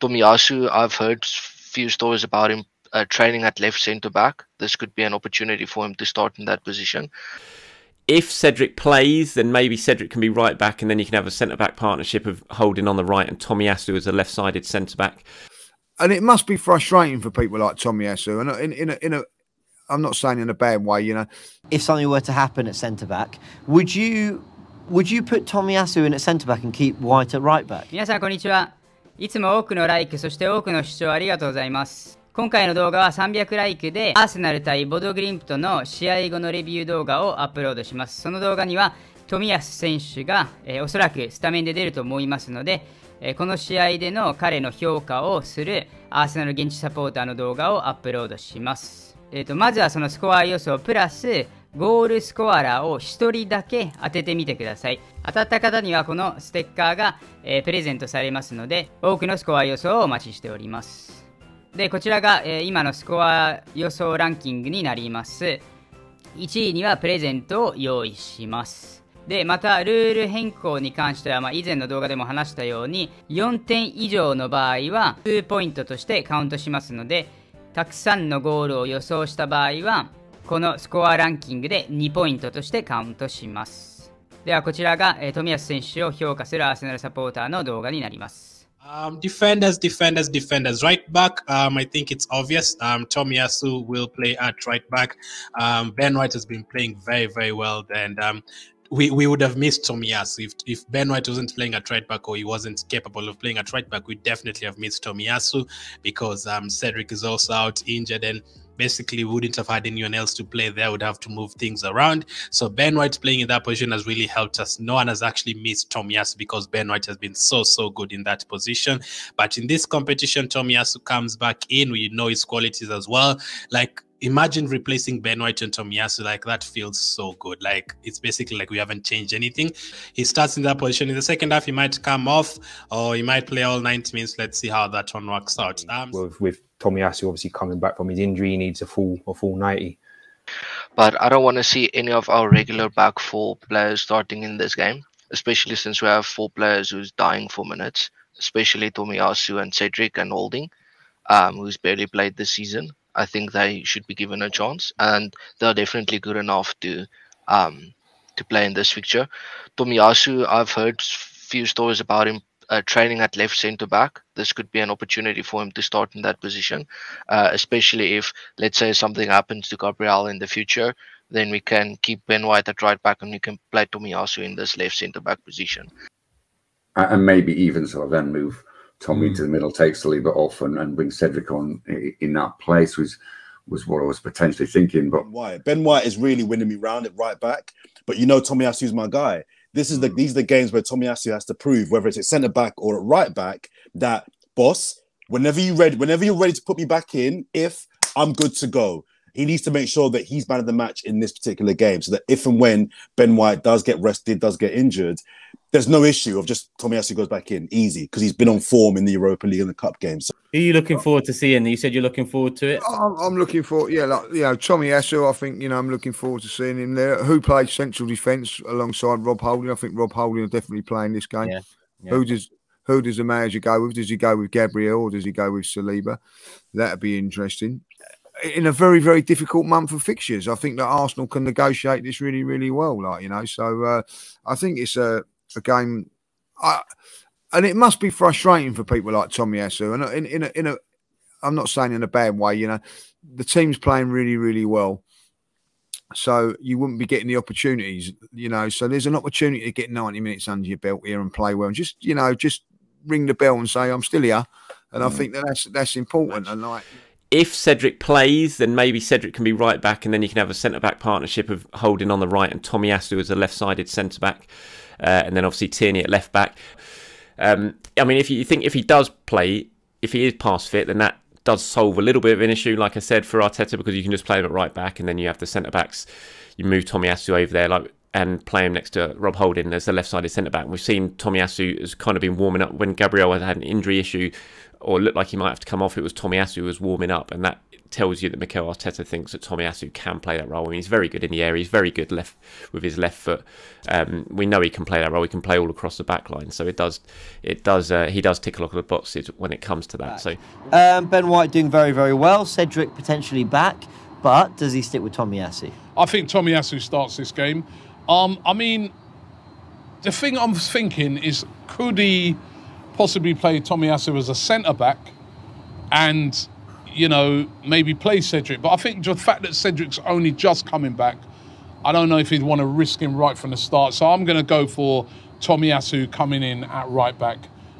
Tomiyasu, I've heard few stories about him uh, training at left centre back. This could be an opportunity for him to start in that position. If Cedric plays, then maybe Cedric can be right back, and then you can have a centre back partnership of Holding on the right and Tomiyasu as a left sided centre back. And it must be frustrating for people like Tomiyasu, and in, in a, in a I'm not saying in a bad way, you know. If something were to happen at centre back, would you would you put Tomiyasu in at centre back and keep White at right back? 皆さんこんにちは。 いつも多くのライク、そして多くの視聴ありがとうございます。今回の動画は300ライクでアーセナル対ボドグリンプトの試合後のレビュー動画をアップロードします。その動画には冨安選手が、えー、おそらくスタメンで出ると思いますので、えー、この試合での彼の評価をするアーセナル現地サポーターの動画をアップロードします。えーと、まずはそのスコア予想プラスゴールスコアラーを1人だけ当ててみてください。当たった方にはこのステッカーが、えー、プレゼントされますので、多くのスコア予想をお待ちしております。で、こちらが、えー、今のスコア予想ランキングになります。1位にはプレゼントを用意します。で、また、ルール変更に関しては、まあ、以前の動画でも話したように、4点以上の場合は、2ポイントとしてカウントしますので、たくさんのゴールを予想した場合は、このスコアランキングで2ポイントとしてカウントします。では、こちらが、えー、富安選手を評価するアーセナルサポーターの動画になります。Um, defenders, defenders, defenders. Right back, um, I think it's obvious. Um, Tomiyasu will play at right back. Um, ben White has been playing very, very well, and um, we, we would have missed Tomiyasu if if Ben White wasn't playing at right back or he wasn't capable of playing at right back. We definitely have missed Tomiyasu because um, Cedric is also out injured and basically wouldn't have had anyone else to play there, would have to move things around. So Ben White playing in that position has really helped us. No one has actually missed Tomiyasu because Ben White has been so, so good in that position. But in this competition, Tomiyasu comes back in. We know his qualities as well. Like imagine replacing Ben White and Tomiyasu. Like that feels so good. Like it's basically like we haven't changed anything. He starts in that position. In the second half, he might come off or he might play all 90 minutes. Let's see how that one works out. Um, with, with Tomiyasu obviously coming back from his injury, he needs a full a full 90. But I don't want to see any of our regular back four players starting in this game, especially since we have four players who's dying for minutes, especially Tomiyasu and Cedric and Holding, um, who's barely played this season. I think they should be given a chance, and they're definitely good enough to um, to play in this fixture. Tomiyasu, I've heard few stories about him uh, training at left centre back. This could be an opportunity for him to start in that position, uh, especially if, let's say, something happens to Gabriel in the future. Then we can keep Ben White at right back and we can play Tomiyasu in this left centre back position. And maybe even sort of then move Tommy mm. to the middle, take Saliba off, and, and bring Cedric on in that place was was what I was potentially thinking. But ben White, Ben White is really winning me round at right back. But you know, Tomiyasu's my guy. This is the mm. these are the games where Tomiyasu has to prove whether it's at centre back or at right back that boss. Whenever you ready, whenever you're ready to put me back in, if I'm good to go he needs to make sure that he's man of the match in this particular game so that if and when Ben White does get rested, does get injured, there's no issue of just Tomiyasu goes back in easy because he's been on form in the Europa League and the Cup games. So, Who are you looking forward to seeing? You said you're looking forward to it. I'm, looking for yeah, like you know, Tomiyasu. I think you know I'm looking forward to seeing him there. Who plays central defence alongside Rob Holding? I think Rob Holding will definitely play in this game. Yeah. Yeah. Who does who does the manager go with? Does he go with Gabriel or does he go with Saliba? That'd be interesting in a very very difficult month of fixtures. I think that Arsenal can negotiate this really really well. Like you know, so uh, I think it's a, a game. I, and it must be frustrating for people like Tommy Tomiyasu. And in in a, in a, I'm not saying in a bad way. You know, the team's playing really really well. So you wouldn't be getting the opportunities, you know. So there's an opportunity to get 90 minutes under your belt here and play well. And just you know, just ring the bell and say I'm still here. And mm. I think that that's that's important. And like if Cedric plays, then maybe Cedric can be right back, and then you can have a centre back partnership of Holding on the right and Tomiyasu as a left sided centre back, uh, and then obviously Tierney at left back. Um, I mean, if you think if he does play, if he is past fit, then that does solve a little bit of an issue, like I said, for Arteta, because you can just play him at right back, and then you have the centre backs. You move Tomiyasu over there, like and play him next to Rob Holding as the left-sided centre back. We've seen Tomiyasu has kind of been warming up when Gabriel had an injury issue or looked like he might have to come off. It was Tomiyasu who was warming up, and that tells you that Mikel Arteta thinks that Tomiyasu can play that role. I mean, he's very good in the air. He's very good left with his left foot. Um, we know he can play that role. He can play all across the back line. So it does, it does. Uh, he does tick a lot of the boxes when it comes to that. So um, Ben White doing very very well. Cedric potentially back, but does he stick with Tomiyasu? I think Tomiyasu starts this game. Um, I mean, the thing I'm thinking is, could he possibly play Tomiyasu as a centre back, and you know maybe play Cedric? But I think the fact that Cedric's only just coming back, I don't know if he'd want to risk him right from the start. So I'm going to go for Tomiyasu coming in at right back.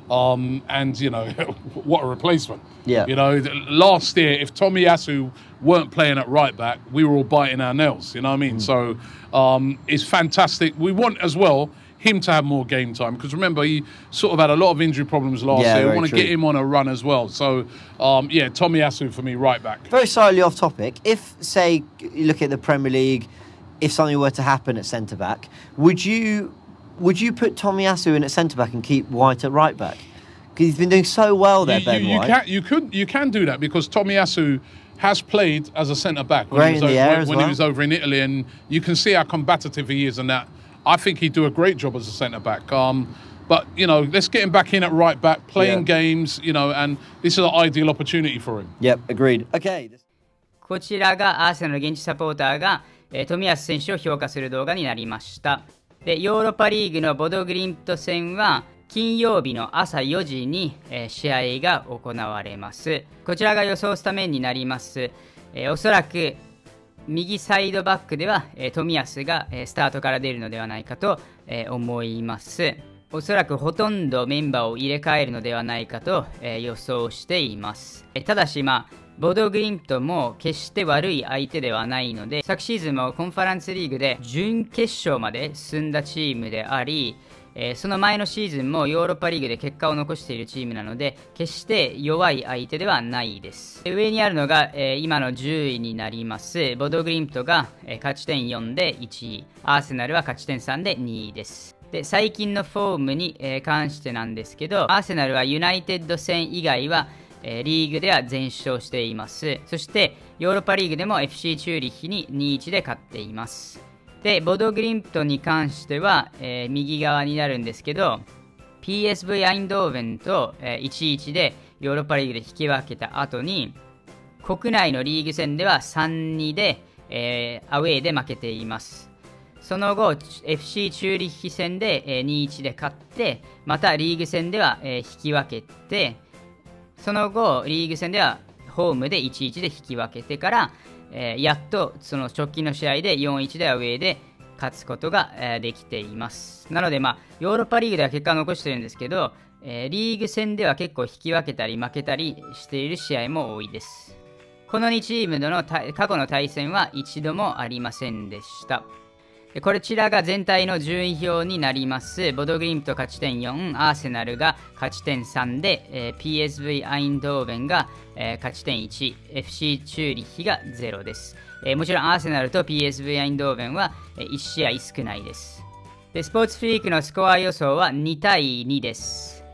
Um, and you know what a replacement. Yeah. You know, last year if Tomiyasu weren't playing at right back, we were all biting our nails. You know what I mean? Mm. So um, it's fantastic. We want as well him to have more game time because remember he sort of had a lot of injury problems last yeah, year. We want to get him on a run as well. So um, yeah, Tomiyasu for me right back. Very slightly off topic. If say you look at the Premier League, if something were to happen at centre back, would you would you put Tomiyasu in at centre back and keep White at right back? Because he's been doing so well there, you, Ben you, you White. Can, you could you can do that because Tomiyasu has played as a centre back when, right he, was over, when, well. he was over in Italy, and you can see how combative he is and that. I think he'd do a great job as a centre back. Um, but you know, let's get him back in at right back, playing Yeah. games. You know, and this is an ideal opportunity for him. Yep, agreed. Okay. こちらがアーセナルの現地サポーターが、えー冨安選手を評価する動画になりました。で、ヨーロッパリーグのボドグリント戦は金曜日の朝4時に、えー試合が行われます。こちらが予想スタメンになります。えーおそらく右サイドバックでは、えー冨安が、えースタートから出るのではないかと、えー思います。おそらくほとんどメンバーを入れ替えるのではないかと、えー予想しています。えただし、まあ、ボドグリントも決して悪い相手ではないので、昨シーズンもコンファレンスリーグで準決勝まで進んだチームであり、えーその前のシーズンもヨーロッパリーグで結果を残しているチームなので、決して弱い相手ではないです。上にあるのが、えー今の10位になります。ボドグリントが、えー勝ち点4で1位、アーセナルは勝ち点3で2位です。で最近のフォームに、え関してなんですけど、アーセナルはユナイテッド戦以外は、リーグでは全勝しています。そして、ヨーロッパリーグでも FC チューリッヒに2-1で勝っています。で、ボドグリントに関しては、えー右側になるんですけど、PSV アインドーベンと、えー1-1でヨーロッパリーグで引き分けた後に、国内のリーグ戦では3-2で、えーアウェーで負けています。その後、FC チューリッヒ戦で、えー2-1で勝って、またリーグ戦では、えー引き分けて、その後、リーグ戦ではホームで1-1で引き分けてから、えーやっとその直近の試合で4-1でアウェーで勝つことが、えーできています。なので、まあ、ヨーロッパリーグでは結果を残してるんですけど、えーリーグ戦では結構引き分けたり負けたりしている試合も多いです。この2チームとの過去の対戦は一度もありませんでした。こちらが全体の順位表になります。ボドグリント勝ち点4、アーセナルが勝ち点3で、え PSV アインドーベンが、え勝ち点1、FC チューリッヒが0です。えもちろんアーセナルと PSV アインドーベンは、え1試合少ないです。でスポーツフリークのスコア予想は2対2です。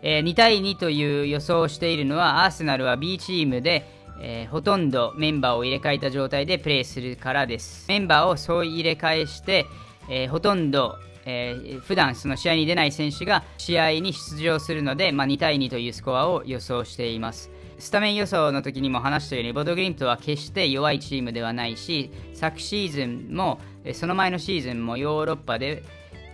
え2対2という予想をしているのはアーセナルは B チームで、えーほとんどメンバーを入れ替えた状態でプレーするからです。メンバーをそう入れ替えして、えーほとんど、えー普段その試合に出ない選手が試合に出場するので、まあ、2対2というスコアを予想しています。スタメン予想の時にも話したようにボードグリントは決して弱いチームではないし昨シーズンもその前のシーズンもヨーロッパで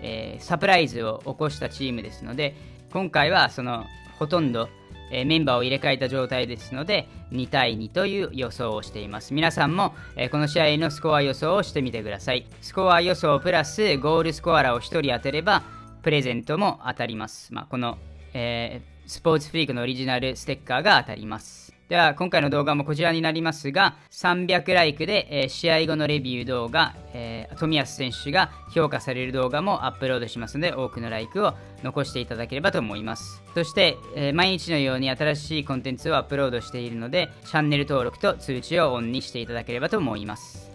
えーサプライズを起こしたチームですので今回はそのほとんど、えメンバーを入れ替えた状態ですので2対2という予想をしています。皆さんも、えこの試合のスコア予想をしてみてください。スコア予想プラスゴールスコアラを1人当てればプレゼントも当たります、まあ、この、えースポーツフリークのオリジナルステッカーが当たります。では今回の動画もこちらになりますが300ライクで、えー試合後のレビュー動画、えー冨安選手が評価される動画もアップロードしますので多くのライクを残していただければと思います。そして、えー毎日のように新しいコンテンツをアップロードしているのでチャンネル登録と通知をオンにしていただければと思います。